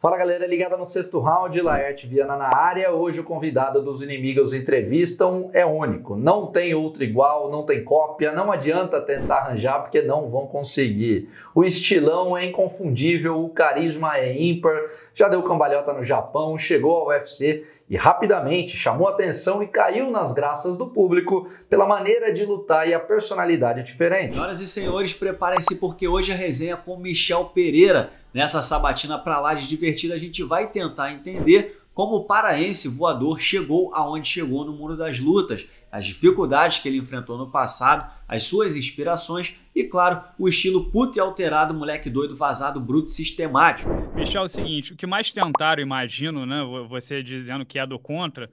Fala galera, ligada no sexto round, Laerte Viana na área. Hoje o convidado dos inimigos entrevistam é único. Não tem outro igual, não tem cópia, não adianta tentar arranjar porque não vão conseguir. O estilão é inconfundível, o carisma é ímpar, já deu cambalhota no Japão, chegou ao UFC e rapidamente chamou atenção e caiu nas graças do público pela maneira de lutar e a personalidade diferente. Senhoras e senhores, preparem-se porque hoje a resenha é com Michel Pereira Nessa sabatina para lá de divertida, a gente vai tentar entender como o paraense voador chegou aonde chegou no mundo das lutas, as dificuldades que ele enfrentou no passado, as suas inspirações e, claro, o estilo puto e alterado, moleque doido, vazado, bruto, sistemático. Michel, é o seguinte, o que mais tentaram, imagino, né, você dizendo que é do contra,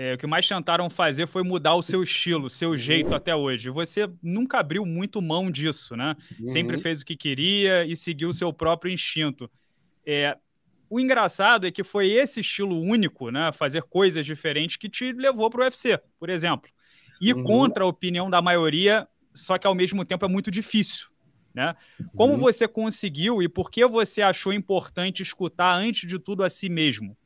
é, o que mais tentaram fazer foi mudar o seu estilo, o seu jeito até hoje. Você nunca abriu muito mão disso, né? Uhum. Sempre fez o que queria e seguiu o seu próprio instinto. É, o engraçado é que foi esse estilo único, né? Fazer coisas diferentes que te levou para o UFC, por exemplo. E uhum. contra a opinião da maioria, só que ao mesmo tempo é muito difícil. Né? Como uhum. você conseguiu e por que você achou importante escutar antes de tudo a si mesmo?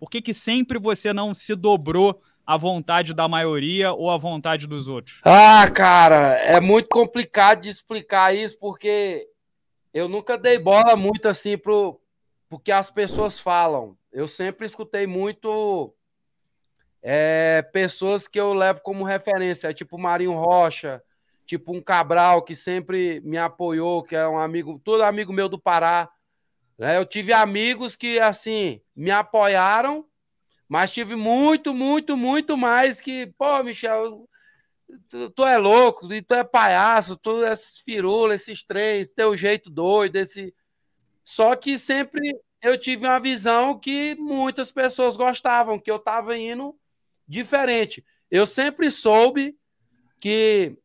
Por que, que sempre você não se dobrou à vontade da maioria ou à vontade dos outros? Ah, cara, é muito complicado de explicar isso, porque eu nunca dei bola muito assim pro porque as pessoas falam. Eu sempre escutei muito é, pessoas que eu levo como referência, tipo Marinho Rocha, tipo um Cabral que sempre me apoiou, que é um amigo, todo amigo meu do Pará. Né? Eu tive amigos que, assim, me apoiaram, mas tive muito, muito, muito mais que, pô, Michel, tu, tu é louco, tu é palhaço, tu é esses firulas, esses três, teu jeito doido, esse... Só que sempre eu tive uma visão que muitas pessoas gostavam, que eu estava indo diferente. Eu sempre soube que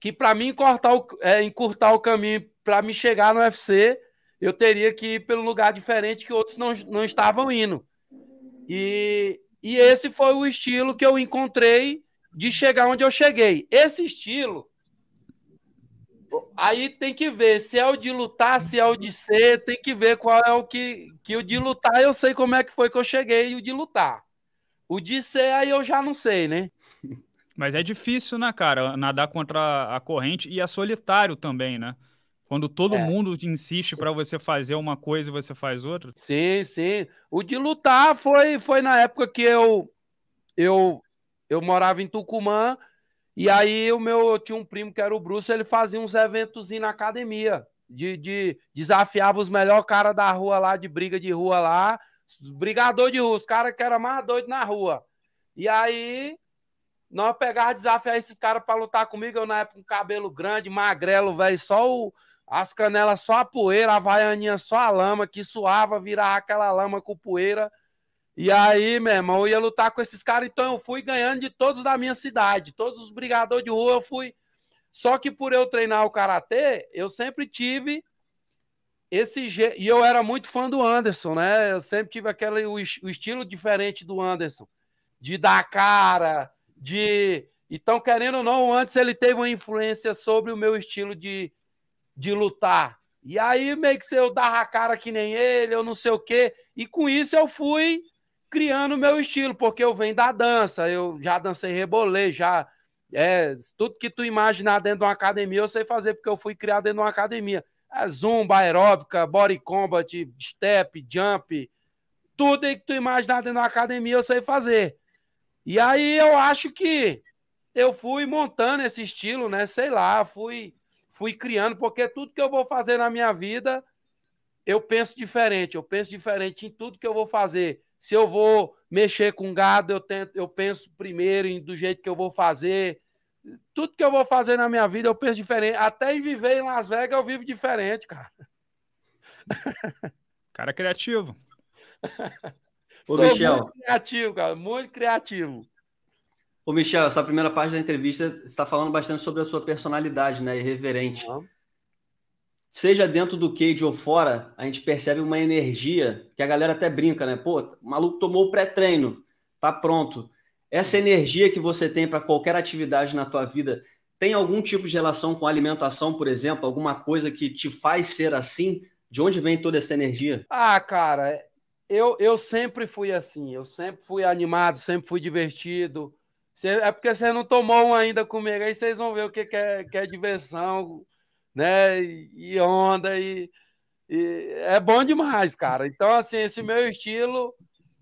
que para mim encurtar o, é, encurtar o caminho para me chegar no UFC, eu teria que ir pelo lugar diferente que outros não, não estavam indo. E, e esse foi o estilo que eu encontrei de chegar onde eu cheguei. Esse estilo, aí tem que ver se é o de lutar, se é o de ser, tem que ver qual é o que, que o de lutar eu sei como é que foi que eu cheguei o de lutar. O de ser aí eu já não sei, né? Mas é difícil, né, cara, nadar contra a corrente e é solitário também, né? Quando todo é. mundo insiste para você fazer uma coisa e você faz outra? Sim, sim. O de lutar foi, foi na época que eu, eu, eu morava em Tucumã. E aí o meu, eu tinha um primo que era o Bruce, ele fazia uns eventos na academia. De, de desafiava os melhores caras da rua lá, de briga de rua lá, brigador de rua, os caras que eram mais doidos na rua. E aí nós pegava desafiar esses caras para lutar comigo. Eu, na época, com cabelo grande, magrelo, velho, só o, as canelas só a poeira, a vaianinha só a lama, que suava, virava aquela lama com poeira. E aí, meu irmão, eu ia lutar com esses caras, então eu fui ganhando de todos da minha cidade, todos os brigadores de rua eu fui. Só que por eu treinar o karatê, eu sempre tive esse jeito. E eu era muito fã do Anderson, né? Eu sempre tive aquele o, o estilo diferente do Anderson, de dar cara, de. Então, querendo ou não, antes ele teve uma influência sobre o meu estilo de, de lutar. E aí meio que eu dava a cara que nem ele, eu não sei o quê. E com isso eu fui criando o meu estilo, porque eu venho da dança, eu já dancei rebolê, já é, tudo que tu imaginar dentro de uma academia eu sei fazer, porque eu fui criado dentro de uma academia. É, zumba, aeróbica, body combat, step, jump, tudo que tu imaginar dentro de uma academia eu sei fazer. E aí eu acho que eu fui montando esse estilo, né? Sei lá, fui fui criando, porque tudo que eu vou fazer na minha vida, eu penso diferente. Eu penso diferente em tudo que eu vou fazer. Se eu vou mexer com gado, eu, tento, eu penso primeiro em, do jeito que eu vou fazer. Tudo que eu vou fazer na minha vida, eu penso diferente. Até em viver em Las Vegas, eu vivo diferente, cara. Cara criativo. Ô, Sou Michel. muito criativo, cara. Muito criativo. Ô, Michel, essa primeira parte da entrevista está falando bastante sobre a sua personalidade, né? Irreverente. Uhum. Seja dentro do cage ou fora, a gente percebe uma energia que a galera até brinca, né? Pô, o maluco tomou o pré-treino, tá pronto. Essa energia que você tem para qualquer atividade na tua vida tem algum tipo de relação com alimentação, por exemplo? Alguma coisa que te faz ser assim? De onde vem toda essa energia? Ah, cara, eu, eu sempre fui assim, eu sempre fui animado, sempre fui divertido. Cê, é porque você não tomou um ainda comigo, aí vocês vão ver o que, que, é, que é diversão, né? E, onda, e, e é bom demais, cara. Então, assim, esse meu estilo,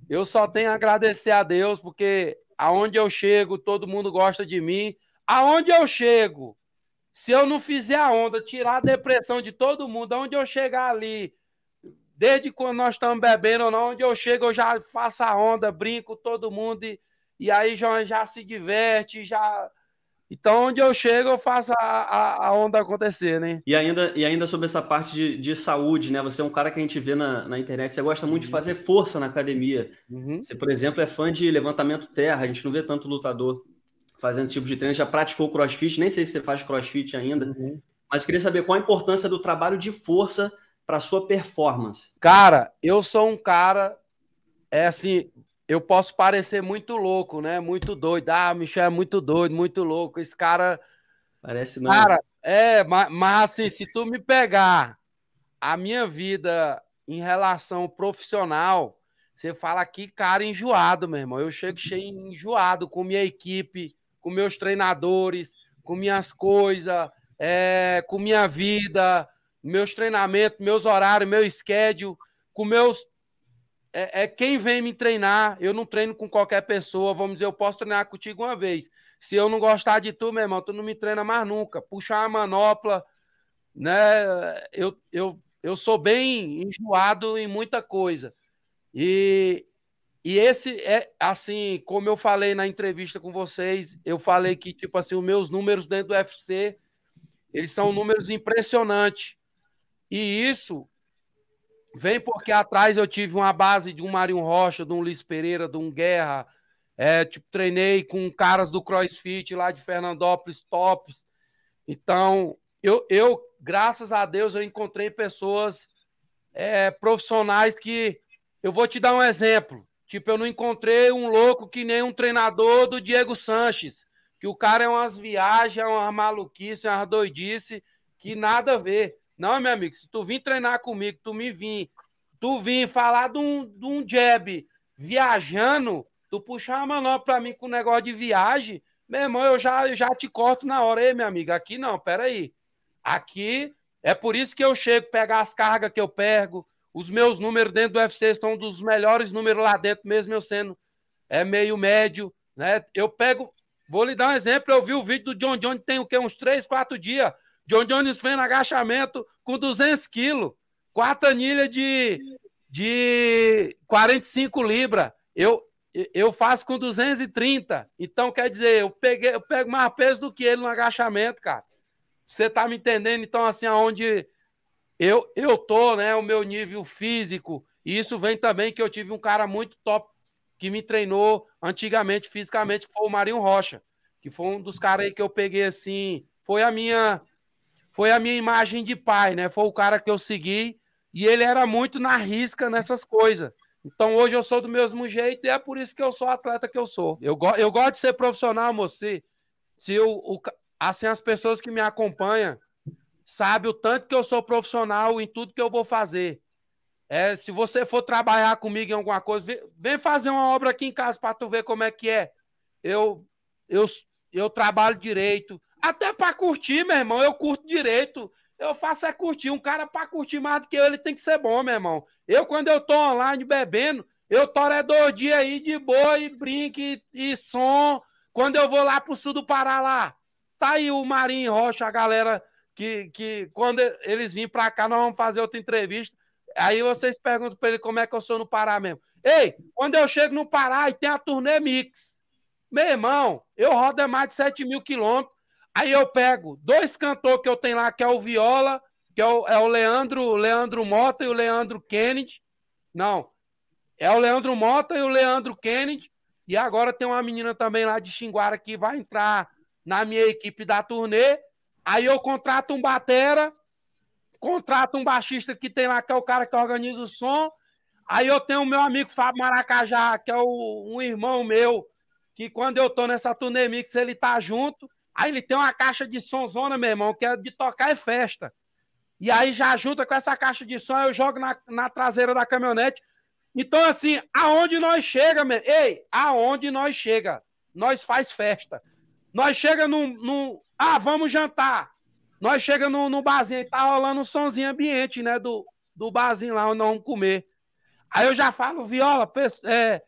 eu só tenho a agradecer a Deus, porque aonde eu chego, todo mundo gosta de mim. Aonde eu chego, se eu não fizer a onda, tirar a depressão de todo mundo, aonde eu chegar ali, desde quando nós estamos bebendo ou não, onde eu chego, eu já faço a onda, brinco todo mundo e, e aí já, já se diverte, já. Então, onde eu chego, eu faço a, a, a, onda acontecer, né? E ainda, e ainda sobre essa parte de, de saúde, né? Você é um cara que a gente vê na, na internet, você gosta muito uhum. de fazer força na academia. Uhum. Você, por exemplo, é fã de levantamento terra, a gente não vê tanto lutador fazendo esse tipo de treino, já praticou crossfit, nem sei se você faz crossfit ainda, uhum. mas queria saber qual a importância do trabalho de força para sua performance? Cara, eu sou um cara é assim, eu posso parecer muito louco, né? Muito doido. Ah, Michel é muito doido, muito louco. Esse cara parece não. Cara, é, mas, mas assim, se tu me pegar a minha vida em relação profissional, você fala aqui, cara, enjoado, meu irmão. Eu chego cheio enjoado com minha equipe, com meus treinadores, com minhas coisas, é, com minha vida, meus treinamentos, meus horários, meu schedule, com meus. É, é, quem vem me treinar. Eu não treino com qualquer pessoa. Vamos dizer, eu posso treinar contigo uma vez. Se eu não gostar de tu, meu irmão, tu não me treina mais nunca. Puxar a manopla, né? Eu, eu, eu sou bem enjoado em muita coisa. E, e esse é assim, como eu falei na entrevista com vocês, eu falei que, tipo assim, os meus números dentro do UFC, eles são números impressionantes. E isso vem porque atrás eu tive uma base de um Marinho Rocha, de um Luiz Pereira, de um Guerra. É, tipo, treinei com caras do CrossFit lá de Fernandópolis, tops. Então, eu, eu graças a Deus, eu encontrei pessoas é, profissionais que. Eu vou te dar um exemplo. Tipo, eu não encontrei um louco que nem um treinador do Diego Sanches, que o cara é umas viagens, é uma maluquice, é uma doidice, que nada a ver. Não, meu amigo, se tu vir treinar comigo, tu me vir, tu vir falar de um, de um jab viajando, tu puxar uma manobra pra mim com negócio de viagem, meu irmão, eu já, eu já te corto na hora. Ei, meu amigo, aqui não, peraí. Aqui é por isso que eu chego, pegar as cargas que eu pego. Os meus números dentro do UFC são dos melhores números lá dentro, mesmo eu sendo é meio médio, né? Eu pego, vou lhe dar um exemplo, eu vi o vídeo do John John tem o quê? Uns 3, 4 dias. John Jones no agachamento com 200 quilos, quatro anilhas de, de 45 libras. Eu, eu faço com 230. Então, quer dizer, eu, peguei, eu pego mais peso do que ele no agachamento, cara. Você tá me entendendo? Então, assim, aonde eu, eu tô, né, o meu nível físico, e isso vem também que eu tive um cara muito top que me treinou antigamente, fisicamente, que foi o Marinho Rocha, que foi um dos caras aí que eu peguei, assim, foi a minha foi a minha imagem de pai, né? Foi o cara que eu segui e ele era muito na risca nessas coisas. Então hoje eu sou do mesmo jeito e é por isso que eu sou atleta que eu sou. Eu, go eu gosto de ser profissional, moço. Se, se o, o, assim as pessoas que me acompanham sabem o tanto que eu sou profissional em tudo que eu vou fazer. É, se você for trabalhar comigo em alguma coisa, vem, vem fazer uma obra aqui em casa para tu ver como é que é. Eu, eu, eu trabalho direito, até para curtir, meu irmão, eu curto direito. Eu faço é curtir. Um cara para curtir mais do que eu, ele tem que ser bom, meu irmão. Eu, quando eu tô online bebendo, eu toro é dois dias aí de boa e brinco e, som. Quando eu vou lá pro sul do Pará lá, tá aí o Marinho Rocha, a galera que, que quando eles vêm para cá, nós vamos fazer outra entrevista. Aí vocês perguntam para ele como é que eu sou no Pará mesmo. Ei, quando eu chego no Pará e tem a turnê Mix, meu irmão, eu rodo é mais de 7 mil quilômetros. Aí eu pego dois cantores que eu tenho lá, que é o Viola, que é o, é o Leandro, Leandro Mota e o Leandro Kennedy. Não, é o Leandro Mota e o Leandro Kennedy. E agora tem uma menina também lá de Xinguara que vai entrar na minha equipe da turnê. Aí eu contrato um batera, contrato um baixista que tem lá, que é o cara que organiza o som. Aí eu tenho o meu amigo Fábio Maracajá, que é o, um irmão meu, que quando eu tô nessa turnê mix, ele tá junto. Aí ele tem uma caixa de somzona, meu irmão, que é de tocar e festa. E aí já junta com essa caixa de som, eu jogo na, na traseira da caminhonete. Então, assim, aonde nós chega, meu? Ei, aonde nós chega? Nós faz festa. Nós chega num. Ah, vamos jantar. Nós chega no, no barzinho e tá rolando um sonzinho ambiente, né? Do, do barzinho lá onde nós vamos comer. Aí eu já falo, viola, é,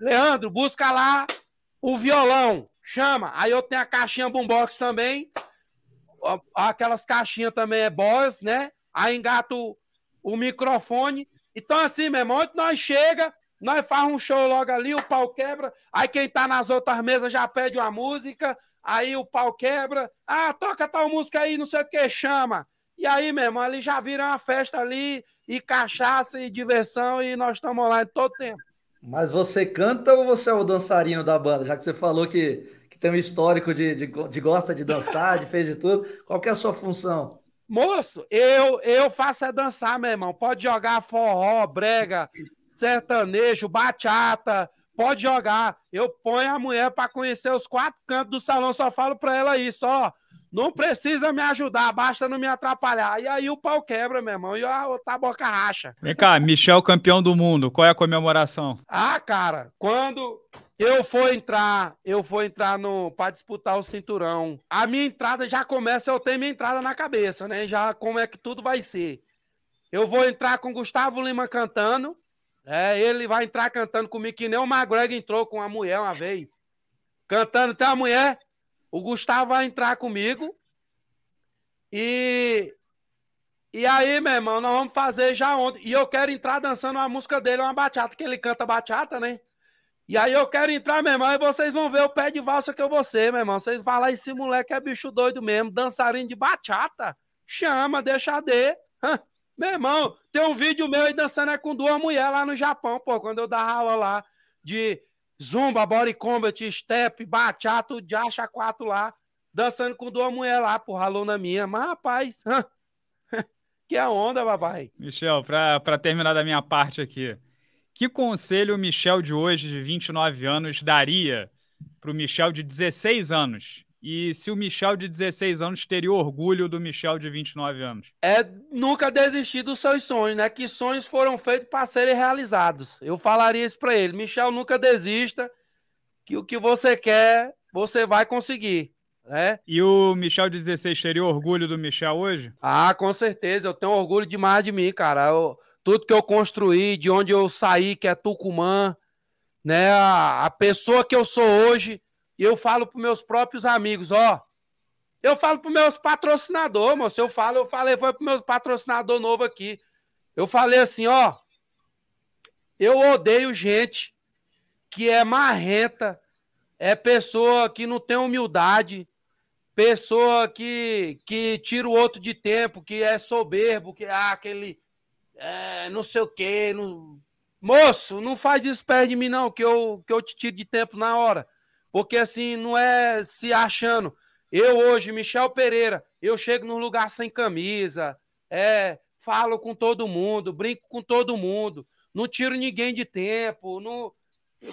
Leandro, busca lá o violão, chama. Aí eu tenho a caixinha boombox também. Aquelas caixinhas também é boss, né? Aí engato o microfone. Então, assim, meu irmão, nós chega, nós faz um show logo ali, o pau quebra. Aí quem tá nas outras mesas já pede uma música. Aí o pau quebra. Ah, toca tal música aí, não sei o que, chama. E aí, meu irmão, ali já vira uma festa ali, e cachaça e diversão, e nós estamos lá em todo tempo. Mas você canta ou você é o dançarino da banda? Já que você falou que, que tem um histórico de, de, de gosta de dançar, de fez de tudo, qual que é a sua função? Moço, eu, eu faço é dançar, meu irmão. Pode jogar forró, brega, sertanejo, bachata, pode jogar. Eu ponho a mulher para conhecer os quatro cantos do salão, só falo para ela isso, ó. Não precisa me ajudar, basta não me atrapalhar. E aí o pau quebra, meu irmão, e a outra boca racha. Vem cá, Michel campeão do mundo, qual é a comemoração? Ah, cara, quando eu for entrar, eu vou entrar no para disputar o cinturão. A minha entrada já começa, eu tenho minha entrada na cabeça, né? Já como é que tudo vai ser. Eu vou entrar com Gustavo Lima cantando. É, ele vai entrar cantando comigo que nem o McGregor entrou com a mulher uma vez. Cantando, tem a mulher, o Gustavo vai entrar comigo. E e aí, meu irmão, nós vamos fazer já ontem. E eu quero entrar dançando uma música dele, uma bachata, que ele canta bachata, né? E aí eu quero entrar, meu irmão, e vocês vão ver o pé de valsa que eu vou ser, meu irmão. Vocês falam, esse moleque é bicho doido mesmo, dançarino de bachata. Chama, deixa de. Meu irmão, tem um vídeo meu aí dançando é com duas mulheres lá no Japão, pô, quando eu dava aula lá de zumba, body combat, step, bachata, o acha quatro lá, dançando com duas mulheres lá, porra, aluna minha. Mas, rapaz, que onda, papai. Michel, para terminar da minha parte aqui, que conselho o Michel de hoje, de 29 anos, daria para o Michel de 16 anos? E se o Michel de 16 anos teria orgulho do Michel de 29 anos? É nunca desistir dos seus sonhos, né? Que sonhos foram feitos para serem realizados. Eu falaria isso para ele. Michel, nunca desista, que o que você quer, você vai conseguir. Né? E o Michel de 16 teria orgulho do Michel hoje? Ah, com certeza. Eu tenho orgulho demais de mim, cara. Eu, tudo que eu construí, de onde eu saí, que é Tucumã, né? A, a pessoa que eu sou hoje, eu falo para meus próprios amigos, ó. Eu falo para meus patrocinadores, moço. Eu falo, eu falei, foi para meus patrocinador novo aqui. Eu falei assim, ó. Eu odeio gente que é marrenta, é pessoa que não tem humildade, pessoa que, que tira o outro de tempo, que é soberbo, que ah, aquele é, não sei o quê. Não... Moço, não faz isso perto de mim, não, que eu, que eu te tiro de tempo na hora. Porque assim, não é se achando. Eu hoje, Michel Pereira, eu chego num lugar sem camisa, é, falo com todo mundo, brinco com todo mundo, não tiro ninguém de tempo, não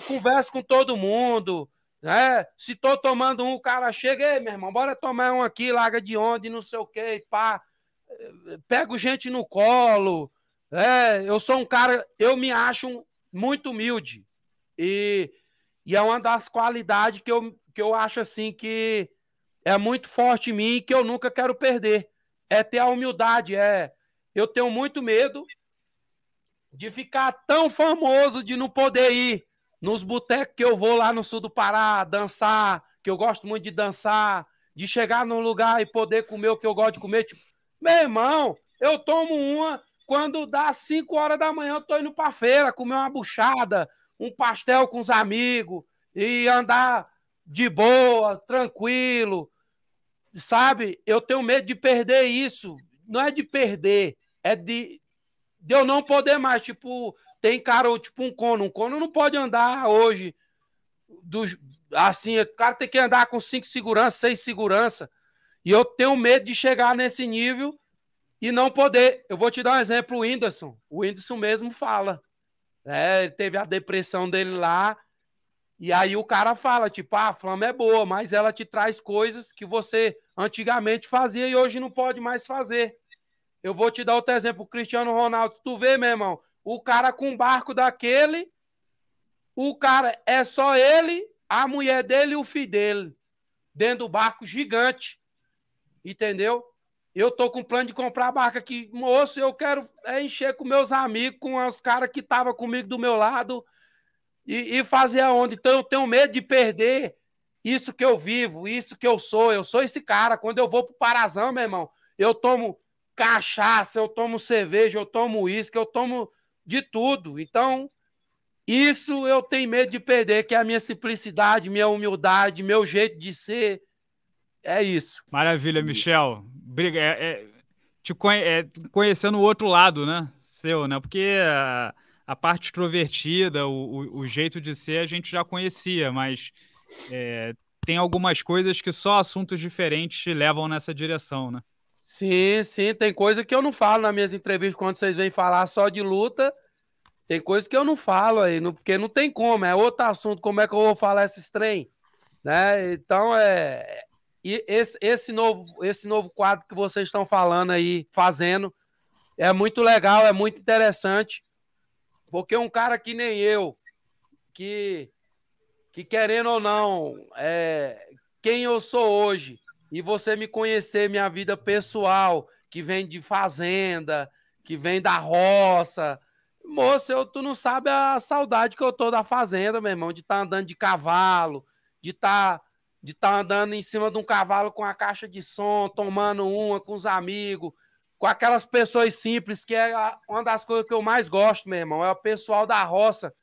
converso com todo mundo. É, se tô tomando um, o cara chega, ei, meu irmão, bora tomar um aqui, larga de onde, não sei o quê, pá. Pego gente no colo, é, eu sou um cara, eu me acho muito humilde. E, e é uma das qualidades que eu, que eu acho assim que é muito forte em mim e que eu nunca quero perder. É ter a humildade. É, eu tenho muito medo de ficar tão famoso de não poder ir nos botecos que eu vou lá no sul do Pará dançar, que eu gosto muito de dançar, de chegar num lugar e poder comer o que eu gosto de comer. Tipo, meu irmão, eu tomo uma quando dá 5 horas da manhã, eu tô indo pra feira, comer uma buchada, um pastel com os amigos e andar de boa, tranquilo. Sabe? Eu tenho medo de perder isso. Não é de perder, é de, de eu não poder mais. Tipo, tem cara, tipo um cono. Um cono não pode andar hoje do, assim. O cara tem que andar com cinco segurança, seis segurança. E eu tenho medo de chegar nesse nível e não poder. Eu vou te dar um exemplo, o Whindersson. O Whindersson mesmo fala. É, ele teve a depressão dele lá. E aí o cara fala, tipo, ah, a flama é boa, mas ela te traz coisas que você antigamente fazia e hoje não pode mais fazer. Eu vou te dar outro exemplo, o Cristiano Ronaldo. Tu vê, meu irmão, o cara com um barco daquele, o cara é só ele, a mulher dele e o filho dele, dentro do barco gigante. Entendeu? Eu tô com plano de comprar a barca aqui. Moço, eu quero é, encher com meus amigos, com os caras que estavam comigo do meu lado e, e fazer aonde. Então eu tenho medo de perder isso que eu vivo, isso que eu sou. Eu sou esse cara. Quando eu vou pro Parazão, meu irmão, eu tomo cachaça, eu tomo cerveja, eu tomo uísque, eu tomo de tudo. Então, isso eu tenho medo de perder, que é a minha simplicidade, minha humildade, meu jeito de ser. É isso. Maravilha, Michel. Briga, é, é, te conhe, é, conhecendo o outro lado, né? Seu, né? Porque a, a parte extrovertida, o, o, o, jeito de ser, a gente já conhecia, mas é, tem algumas coisas que só assuntos diferentes te levam nessa direção, né? Sim, sim, tem coisa que eu não falo nas minhas entrevistas quando vocês vêm falar só de luta. Tem coisa que eu não falo aí, não, porque não tem como, é outro assunto, como é que eu vou falar esses trem? Né? Então, é, e esse, esse, novo, esse novo quadro que vocês estão falando aí, fazendo, é muito legal, é muito interessante, porque um cara que nem eu, que, que querendo ou não, é, quem eu sou hoje, e você me conhecer minha vida pessoal, que vem de fazenda, que vem da roça. Moço, eu, tu não sabe a saudade que eu tô da fazenda, meu irmão, de estar tá andando de cavalo, de estar tá, de estar tá andando em cima de um cavalo com a caixa de som, tomando uma com os amigos, com aquelas pessoas simples, que é uma das coisas que eu mais gosto, meu irmão, é o pessoal da roça,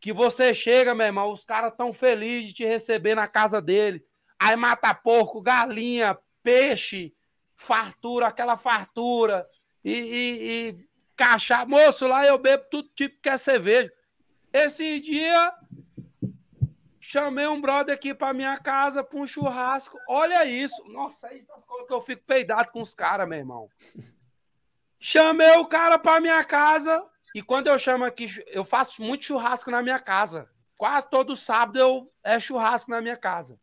que você chega, meu irmão, os caras tão felizes de te receber na casa deles Aí mata porco, galinha, peixe, fartura, aquela fartura. E, e, e cachaça. Moço, lá eu bebo tudo tipo que é cerveja. Esse dia, chamei um brother aqui para minha casa para um churrasco. Olha isso. Nossa, essas coisas que eu fico peidado com os caras, meu irmão. Chamei o cara para minha casa. E quando eu chamo aqui, eu faço muito churrasco na minha casa. Quase todo sábado eu é churrasco na minha casa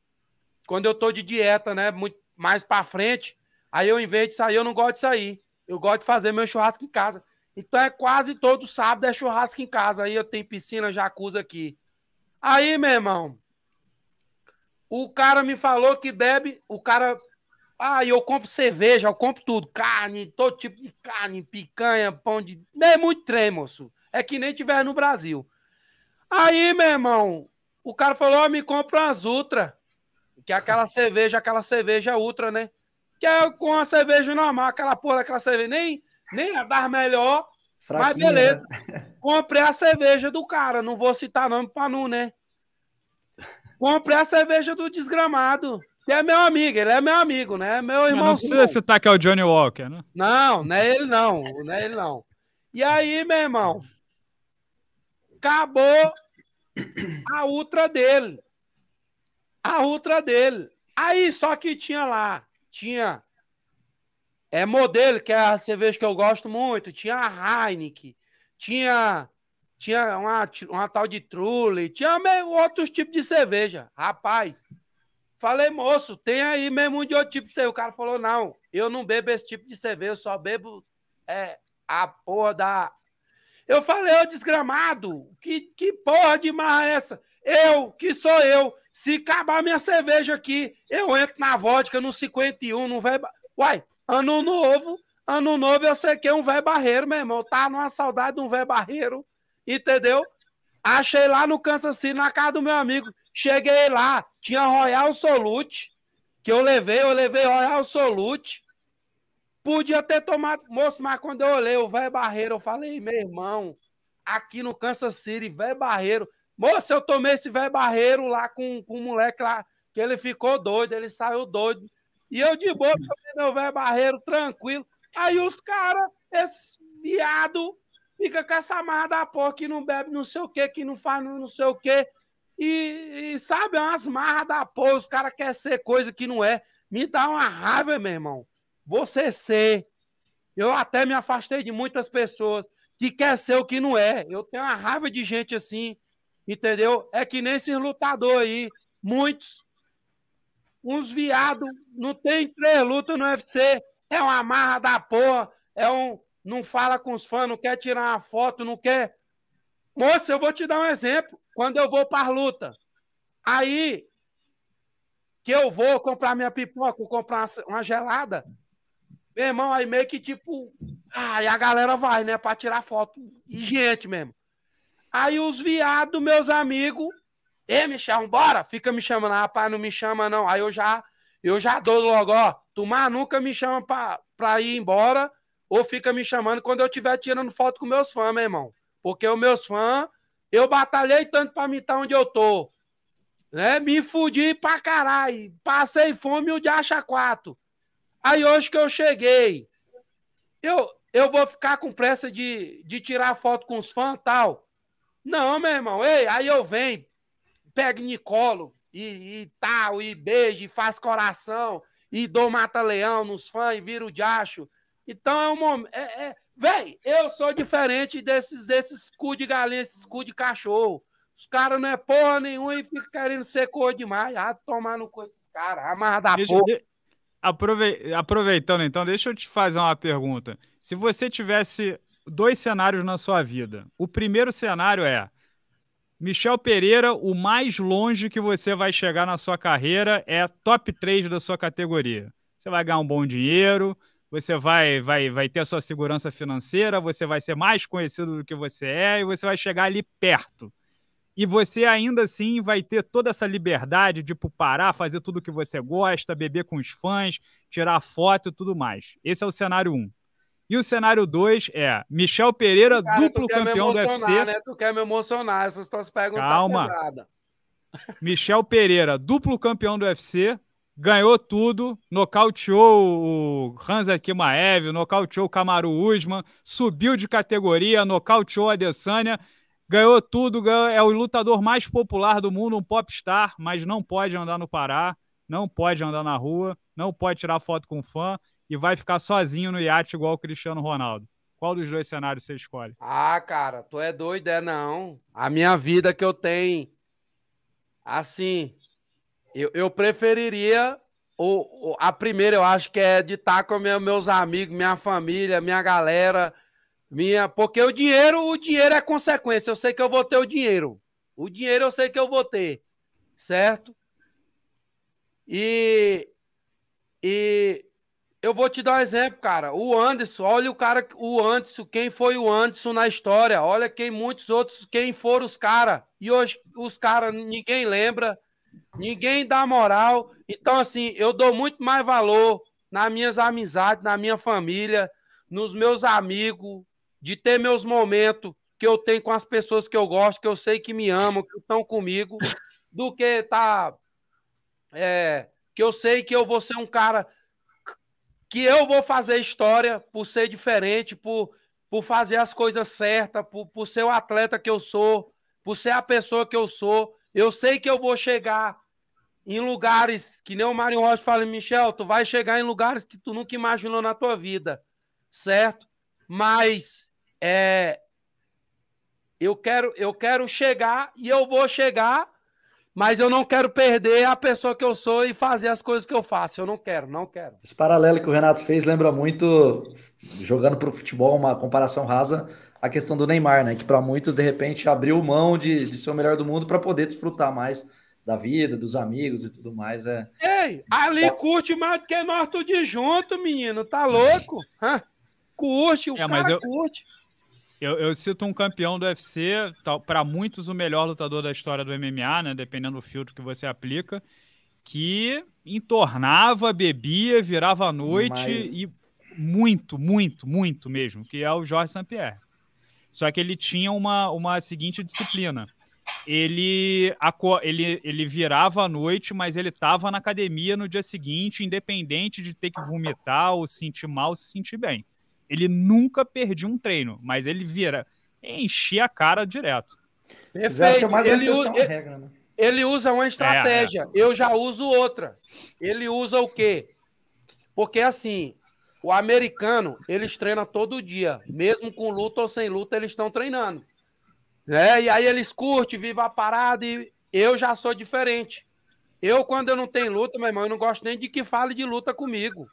quando eu tô de dieta, né, muito mais para frente, aí eu, em vez de sair, eu não gosto de sair. Eu gosto de fazer meu churrasco em casa. Então é quase todo sábado é churrasco em casa. Aí eu tenho piscina, jacuzzi aqui. Aí, meu irmão, o cara me falou que bebe, o cara. Ah, eu compro cerveja, eu compro tudo, carne, todo tipo de carne, picanha, pão de. É muito trem, moço. É que nem tiver no Brasil. Aí, meu irmão, o cara falou: oh, me compra umas Ultra. Que é aquela cerveja, aquela cerveja ultra, né? Que é com a cerveja normal, aquela porra, aquela cerveja, nem, nem a dar melhor, Fraquinha, mas beleza. Né? Comprei a cerveja do cara, não vou citar nome pra não, né? Comprei a cerveja do desgramado. Que é meu amigo, ele é meu amigo, né? Meu irmão. Não precisa citar que é o Johnny Walker, né? Não, não é ele não, não é ele não. E aí, meu irmão, acabou a ultra dele a outra dele. Aí, só que tinha lá, tinha é modelo, que é a cerveja que eu gosto muito, tinha a Heineken, tinha tinha uma, uma tal de Truly, tinha outros tipos de cerveja. Rapaz, falei, moço, tem aí mesmo de outro tipo de cerveja. O cara falou, não, eu não bebo esse tipo de cerveja, eu só bebo é, a porra da... Eu falei, ô desgramado, que, que porra de marra é essa? Eu, que sou eu, se acabar minha cerveja aqui, eu entro na vodka no 51, não vai. Uai, ano novo, ano novo eu sei que é um velho barreiro, meu irmão. Tá numa saudade de um velho barreiro, entendeu? Achei lá no Kansas City, na casa do meu amigo. Cheguei lá, tinha Royal Solute, que eu levei, eu levei Royal Solute. Podia ter tomado, moço, mas quando eu olhei o velho barreiro, eu falei, meu irmão, aqui no Kansas City, velho barreiro, Moça, eu tomei esse velho barreiro lá com, com o moleque lá, que ele ficou doido, ele saiu doido. E eu de boa, meu velho barreiro, tranquilo. Aí os caras, esses viado, fica com essa marra da porra que não bebe não sei o que, que não faz não sei o que. E, e sabe, é umas marras da porra, os caras querem ser coisa que não é. Me dá uma raiva, meu irmão. Você ser. Eu até me afastei de muitas pessoas que quer ser o que não é. Eu tenho uma raiva de gente assim entendeu? É que nem esses lutadores aí, muitos, uns viados, não tem três lutas no UFC, é uma marra da porra, é um, não fala com os fãs, não quer tirar uma foto, não quer. Moça, eu vou te dar um exemplo. Quando eu vou para luta, aí que eu vou comprar minha pipoca, comprar uma gelada, meu irmão, aí meio que tipo. Aí a galera vai, né, pra tirar foto. E gente mesmo. Aí os viados, meus amigos, e Michel, bora? Fica me chamando, rapaz, não me chama não. Aí eu já, eu já dou logo, ó, Tomar nunca me chama pra, pra ir embora, ou fica me chamando quando eu estiver tirando foto com meus fãs, meu irmão. Porque os meus fãs, eu batalhei tanto pra mim estar onde eu tô. Né? Me fudi pra caralho. Passei fome o de acha quatro. Aí hoje que eu cheguei, eu, eu vou ficar com pressa de, de tirar foto com os fãs tal. Não, meu irmão, ei, aí eu venho, pego Nicolo e, e tal, e beijo, e faz coração, e dou mata-leão nos fãs e viro diacho. Então é um momento. É, é, véi, eu sou diferente desses, desses cu de galinha, esses cu de cachorro. Os caras não é porra nenhuma e ficam querendo ser cor demais. Ah, tomar no cu esses caras, amarra da Deixa, porra. Aproveitando, então, deixa eu te fazer uma pergunta. Se você tivesse dois cenários na sua vida, o primeiro cenário é Michel Pereira, o mais longe que você vai chegar na sua carreira é top 3 da sua categoria. Você vai ganhar um bom dinheiro, você vai, vai, vai ter a sua segurança financeira, você vai ser mais conhecido do que você é e você vai chegar ali perto e você ainda assim vai ter toda essa liberdade de tipo, parar, fazer tudo o que você gosta, beber com os fãs, tirar foto e tudo mais. Esse é o cenário 1. Um. E o cenário 2 é Michel Pereira, Cara, duplo campeão do UFC. Né? Tu quer me emocionar, essas tuas perguntas Calma. pesadas. Michel Pereira, duplo campeão do UFC, ganhou tudo, nocauteou o Hansa Kimaev, nocauteou o Kamaru Usman, subiu de categoria, nocauteou a Adesanya ganhou tudo, ganhou, é o lutador mais popular do mundo, um popstar, mas não pode andar no Pará, não pode andar na rua, não pode tirar foto com fã e vai ficar sozinho no iate igual o Cristiano Ronaldo. Qual dos dois cenários você escolhe? Ah, cara, tu é doido, é não. A minha vida que eu tenho, assim, eu, eu preferiria o, o, a primeira, eu acho que é de estar com meus amigos, minha família, minha galera, minha, porque o dinheiro, o dinheiro é consequência. Eu sei que eu vou ter o dinheiro. O dinheiro eu sei que eu vou ter, certo? E e eu vou te dar um exemplo, cara. O Anderson, olha o cara, o Anderson, quem foi o Anderson na história? Olha quem muitos outros, quem foram os caras. E hoje os caras ninguém lembra, ninguém dá moral. Então assim, eu dou muito mais valor nas minhas amizades, na minha família, nos meus amigos, de ter meus momentos que eu tenho com as pessoas que eu gosto, que eu sei que me amam, que estão comigo, do que tá. É, que eu sei que eu vou ser um cara que eu vou fazer história por ser diferente, por, por fazer as coisas certas, por, por ser o atleta que eu sou, por ser a pessoa que eu sou. Eu sei que eu vou chegar em lugares que nem o Mário Rocha fala, Michel, tu vai chegar em lugares que tu nunca imaginou na tua vida, certo? Mas é, eu quero, eu quero chegar e eu vou chegar, mas eu não quero perder a pessoa que eu sou e fazer as coisas que eu faço. Eu não quero, não quero. Esse paralelo que o Renato fez lembra muito, jogando para o futebol, uma comparação rasa, a questão do Neymar, né? Que para muitos, de repente, abriu mão de, de ser o melhor do mundo para poder desfrutar mais da vida, dos amigos e tudo mais. É... Ei, ali curte mais do que nós tudo junto, menino. Tá louco? Hã? Curte, o é, cara eu... curte. Eu, eu, cito um campeão do UFC, para muitos o melhor lutador da história do MMA, né? Dependendo do filtro que você aplica, que entornava, bebia, virava a noite Mas... e muito, muito, muito mesmo, que é o Jorge St-Pierre. Só que ele tinha uma, uma seguinte disciplina. Ele, ele, ele virava à noite, mas ele estava na academia no dia seguinte, independente de ter que vomitar ou se sentir mal, se sentir bem. Ele nunca perdia um treino, mas ele vira, enchia a cara direto. Perfeito. É mais ele, usa, regra, né? ele usa uma estratégia, é, é. eu já uso outra. Ele usa o quê? Porque assim, o americano, eles treinam todo dia, mesmo com luta ou sem luta, eles estão treinando. Né? E aí eles curtem, vivem a parada e eu já sou diferente. Eu, quando eu não tenho luta, meu irmão, eu não gosto nem de que fale de luta comigo.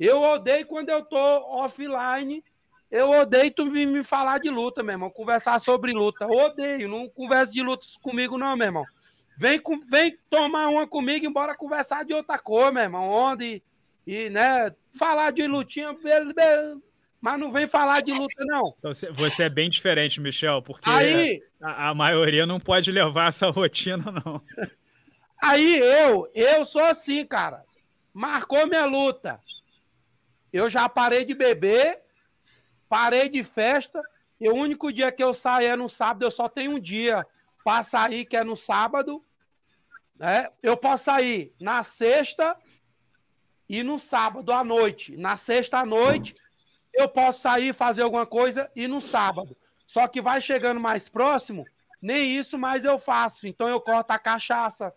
Eu odeio quando eu tô offline Eu odeio tu vir me falar de luta, meu irmão. Conversar sobre luta. Odeio. Não conversa de lutas comigo, não, meu irmão. Vem, com, vem tomar uma comigo e bora conversar de outra coisa, meu irmão. Onde. E, né, falar de lutinha, mas não vem falar de luta, não. Então, você é bem diferente, Michel, porque Aí, a, a maioria não pode levar essa rotina, não. Aí eu, eu sou assim, cara. Marcou minha luta. Eu já parei de beber, parei de festa. E o único dia que eu saio é no sábado. Eu só tenho um dia para sair, que é no sábado. Né? Eu posso sair na sexta e no sábado à noite. Na sexta à noite, eu posso sair fazer alguma coisa e no sábado. Só que vai chegando mais próximo, nem isso mais eu faço. Então eu corto a cachaça,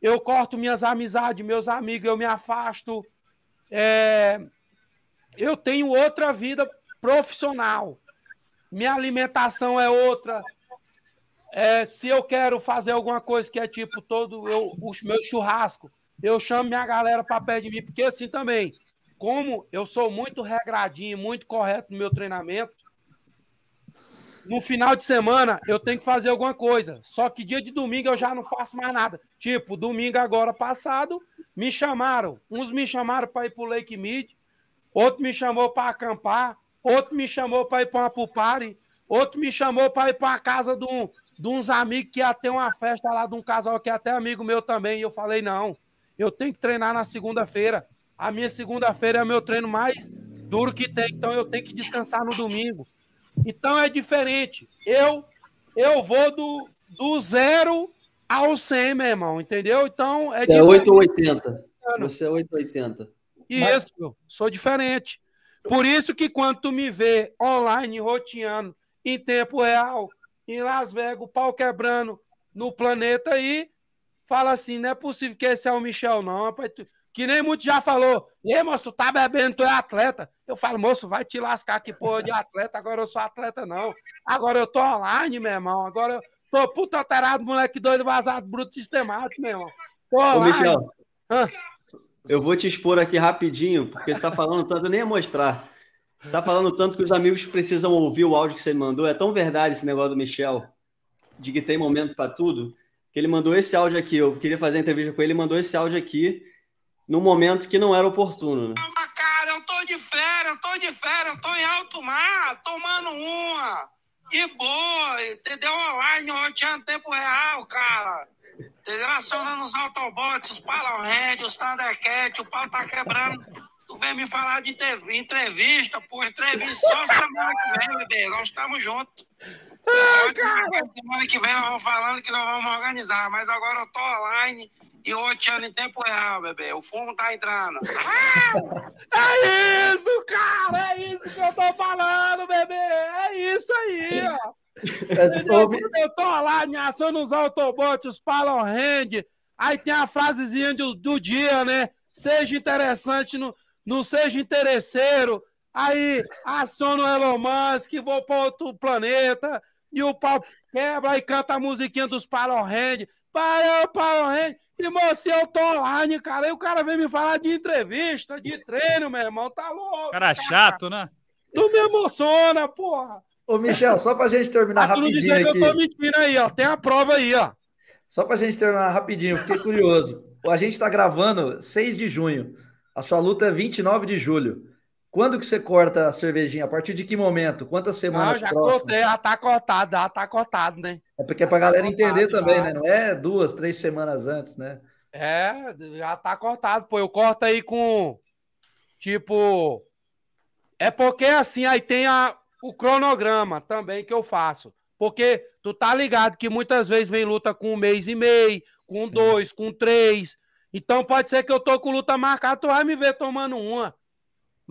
eu corto minhas amizades, meus amigos, eu me afasto. É, eu tenho outra vida profissional. Minha alimentação é outra. É, se eu quero fazer alguma coisa que é tipo todo eu, os meus churrascos, eu chamo minha galera para perto de mim, porque assim também, como eu sou muito regradinho, muito correto no meu treinamento, no final de semana eu tenho que fazer alguma coisa. Só que dia de domingo eu já não faço mais nada. Tipo, domingo agora passado, me chamaram. Uns me chamaram para ir para o Lake Mead, outro me chamou para acampar, outro me chamou para ir para uma pupari, outro me chamou para ir para a casa de, um, de uns amigos que ia ter uma festa lá de um casal que é até amigo meu também. E eu falei, não, eu tenho que treinar na segunda-feira. A minha segunda-feira é o meu treino mais duro que tem, então eu tenho que descansar no domingo. Então é diferente. Eu eu vou do, do zero ao 100, meu irmão, entendeu? Então é Você é 880. Você é 880. Isso, Mas... sou diferente. Por isso que quando tu me vê online, roteando, em tempo real, em Las Vegas, o pau quebrando no planeta aí, fala assim, não é possível que esse é o Michel, não, rapaz. Que nem muito já falou, e moço, tu tá bebendo, tu é atleta. Eu falo, moço, vai te lascar que porra de atleta, agora eu sou atleta, não. Agora eu tô online, meu irmão, agora eu tô puto alterado, moleque doido, vazado, bruto, sistemático, meu irmão. Tô Ô, Michel, Hã? Eu vou te expor aqui rapidinho, porque você está falando tanto, eu nem ia mostrar. Você está falando tanto que os amigos precisam ouvir o áudio que você mandou. É tão verdade esse negócio do Michel, de que tem momento para tudo, que ele mandou esse áudio aqui. Eu queria fazer a entrevista com ele, ele mandou esse áudio aqui num momento que não era oportuno. Né? Cara, eu tô de férias, eu tô de férias, eu tô em alto mar, tomando uma. E boa, entendeu? Online, roteando tempo real, cara. Integracionando os Autobots, os Power Rangers, os Thundercat, o pau tá quebrando. Tu vem me falar de entrevista, pô, entrevista só semana que vem, bebê. Nós estamos juntos. Semana que vem nós vamos falando que nós vamos organizar, mas agora eu tô online e roteando em tempo real, bebê. O fumo tá entrando. é isso, cara! É isso que eu tô falando, bebê! É isso aí, ó! Eu tô lá ameaçando os Autobots, os Power Hand. Aí tem a frasezinha do, do dia, né? Seja interessante, não, não seja interesseiro. Aí aciona o Elon Musk, vou para outro planeta. E o pau quebra e canta a musiquinha dos Power Hand. Para, Power Hand. E moço, eu tô online, cara. E o cara vem me falar de entrevista, de treino, meu irmão. Tá louco. Cara, cara. chato, né? Tu me emociona, porra. Ô, Michel, só pra gente terminar tá rapidinho. Tudo aqui. que eu tô mentindo aí, ó. Tem a prova aí, ó. Só pra gente terminar rapidinho, fiquei curioso. A gente tá gravando 6 de junho. A sua luta é 29 de julho. Quando que você corta a cervejinha? A partir de que momento? Quantas semanas Não, já próximas? Cortei, já tá cortado, já tá cortado, né? É porque é pra galera entender também, né? Não é duas, três semanas antes, né? É, já tá cortado. Pô, eu corto aí com, tipo... É porque assim, aí tem a, o cronograma também que eu faço. Porque tu tá ligado que muitas vezes vem luta com um mês e meio, com Sim. dois, com três. Então pode ser que eu tô com luta marcada, tu vai me ver tomando uma.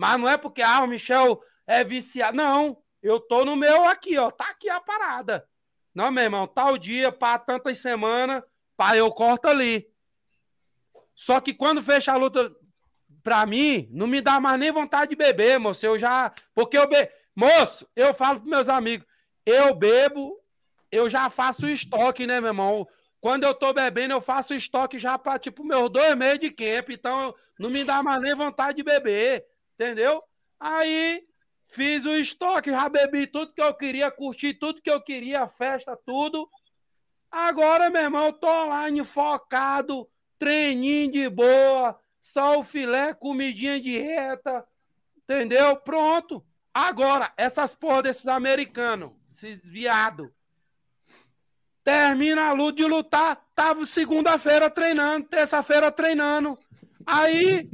Mas não é porque, ah, o Michel é viciado. Não, eu tô no meu aqui, ó. Tá aqui a parada. Não, meu irmão, tal dia, para tantas semanas, pá, eu corto ali. Só que quando fecha a luta, pra mim, não me dá mais nem vontade de beber, moço. Eu já. Porque eu be... Moço, eu falo pros meus amigos, eu bebo, eu já faço estoque, né, meu irmão? Quando eu tô bebendo, eu faço estoque já para tipo meus dois meses de camp, então não me dá mais nem vontade de beber, entendeu? Aí fiz o estoque, já bebi tudo que eu queria, curti tudo que eu queria, festa, tudo. Agora, meu irmão, tô online focado, treininho de boa, só o filé, comidinha de reta, entendeu? Pronto. Agora, essas porra desses americanos, esses viado, termina a luta de lutar, tava segunda-feira treinando, terça-feira treinando. Aí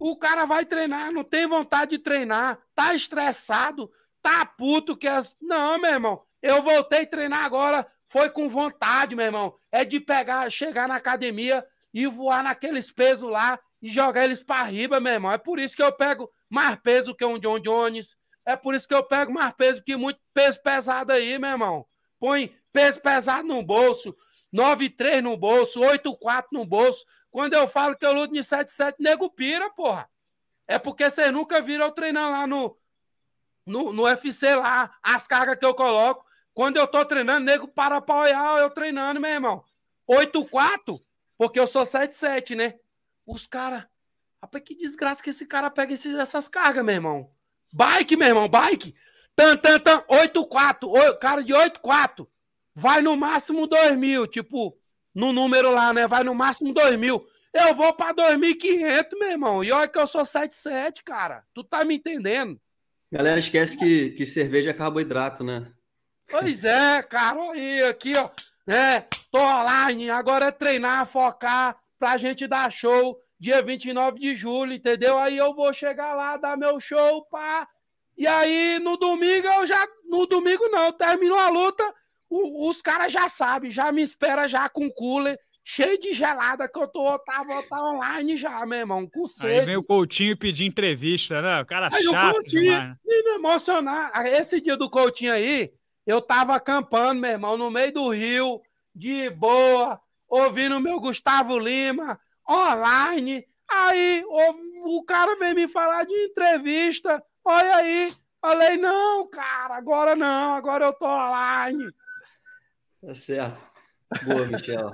o cara vai treinar, não tem vontade de treinar, tá estressado, tá puto que as. Não, meu irmão, eu voltei a treinar agora, foi com vontade, meu irmão. É de pegar, chegar na academia e voar naqueles pesos lá e jogar eles para riba, meu irmão. É por isso que eu pego mais peso que um John Jones. É por isso que eu pego mais peso que muito peso pesado aí, meu irmão. Põe peso pesado no bolso, 9,3 no bolso, 8,4 no bolso. Quando eu falo que eu luto de 7-7, nego pira, porra. É porque vocês nunca viram eu treinando lá no, no, no UFC lá, as cargas que eu coloco. Quando eu tô treinando, nego para olhar eu treinando, meu irmão. 8-4, porque eu sou 7-7, né? Os caras. Rapaz, que desgraça que esse cara pega esses, essas cargas, meu irmão. Bike, meu irmão, bike. Tan, tan, tan, 8-4. Cara de 8-4. Vai no máximo 2 mil. Tipo, no número lá, né? Vai no máximo 2 mil. Eu vou pra 2.500, meu irmão. E olha que eu sou 7,7, cara. Tu tá me entendendo? Galera, esquece que, que cerveja é carboidrato, né? Pois é, cara. Olha aí, aqui, ó. É, tô online. Agora é treinar, focar pra gente dar show dia 29 de julho, entendeu? Aí eu vou chegar lá, dar meu show, pá. E aí no domingo eu já. No domingo não, terminou a luta o, os caras já sabem, já me espera já com cooler, cheio de gelada, que eu tô, tava, tá online já, meu irmão, com sede. Aí vem o Coutinho pedir entrevista, né? O cara aí chato o Coutinho, demais. E me emocionar. Esse dia do Coutinho aí, eu tava acampando, meu irmão, no meio do rio, de boa, ouvindo o meu Gustavo Lima, online. Aí o, o cara vem me falar de entrevista. Olha aí. Falei, não, cara, agora não, agora eu tô online. Tá certo. Boa, Michel.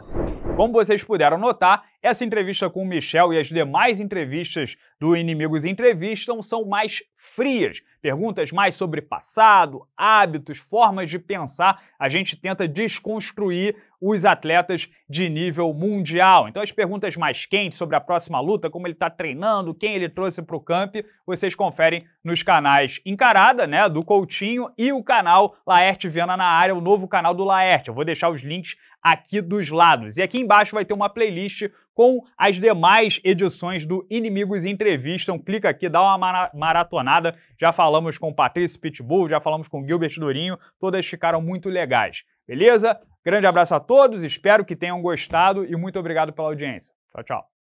Como vocês puderam notar, essa entrevista com o Michel e as demais entrevistas do Inimigos Entrevistam são mais frias. Perguntas mais sobre passado, hábitos, formas de pensar. A gente tenta desconstruir os atletas de nível mundial. Então, as perguntas mais quentes sobre a próxima luta, como ele está treinando, quem ele trouxe para o camp, vocês conferem nos canais Encarada, né, do Coutinho, e o canal Laerte Viana na área, o novo canal do Laerte. Eu vou deixar os links aqui dos lados. E aqui embaixo vai ter uma playlist com as demais edições do Inimigos Entrevistam. Clica aqui, dá uma maratonada. Já falamos com Patrício Pitbull, já falamos com Gilbert Durinho, todas ficaram muito legais. Beleza? Grande abraço a todos, espero que tenham gostado e muito obrigado pela audiência. Tchau, tchau.